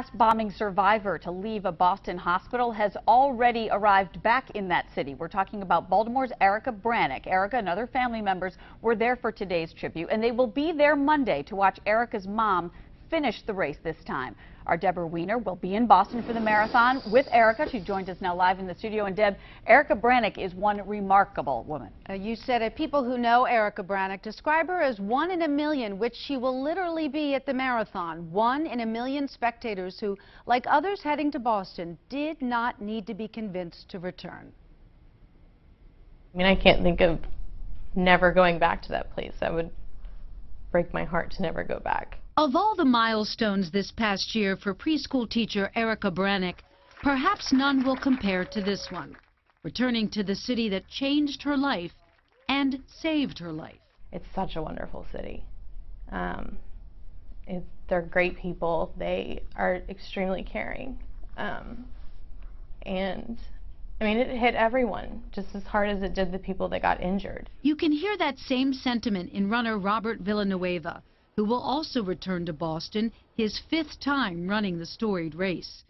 last bombing survivor to leave a Boston hospital has already arrived back in that city. We're talking about Baltimore's Erika Brannock. Erika and other family members were there for today's tribute, and they will be there Monday to watch Erika's mom finish the race this time. Our Deborah Weiner will be in Boston for the marathon with Erika. She joins us now live in the studio. And Deb, Erika Brannock is one remarkable woman. Uh, you said it. People who know Erika Brannock describe her as one in a million, which she will literally be at the marathon. One in a million spectators who, like others heading to Boston, did not need to be convinced to return. I mean, I can't think of never going back to that place. That would break my heart to never go back. Of all the milestones this past year for preschool teacher Erika Brannock, perhaps none will compare to this one. Returning to the city that changed her life and saved her life. It's such a wonderful city. Um, it, they're great people. They are extremely caring. Um, and I mean, it hit everyone just as hard as it did the people that got injured. You can hear that same sentiment in runner Robert Villanueva, who will also return to Boston, his fifth time running the storied race.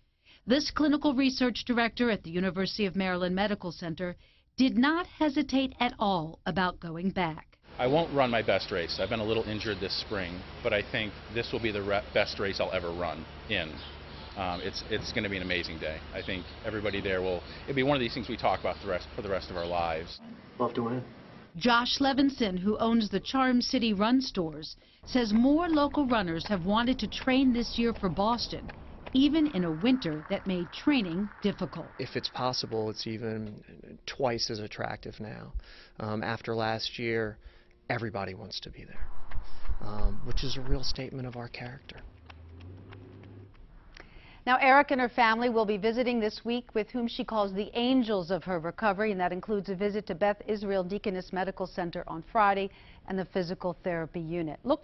This clinical research director at the University of Maryland Medical Center did not hesitate at all about going back. I won't run my best race. I've been a little injured this spring, but I think this will be the best race I'll ever run in um, it's it's going to be an amazing day. I think everybody there will. It'll be one of these things we talk about for the rest for the rest of our lives. Love to win. Josh Levinson, who owns the Charm City Run stores, says more local runners have wanted to train this year for Boston, even in a winter that made training difficult. If it's possible, it's even twice as attractive now. Um, after last year, everybody wants to be there, um, which is a real statement of our character. Now, Eric and her family will be visiting this week with whom she calls the angels of her recovery, and that includes a visit to Beth Israel Deaconess Medical Center on Friday and the physical therapy unit. Look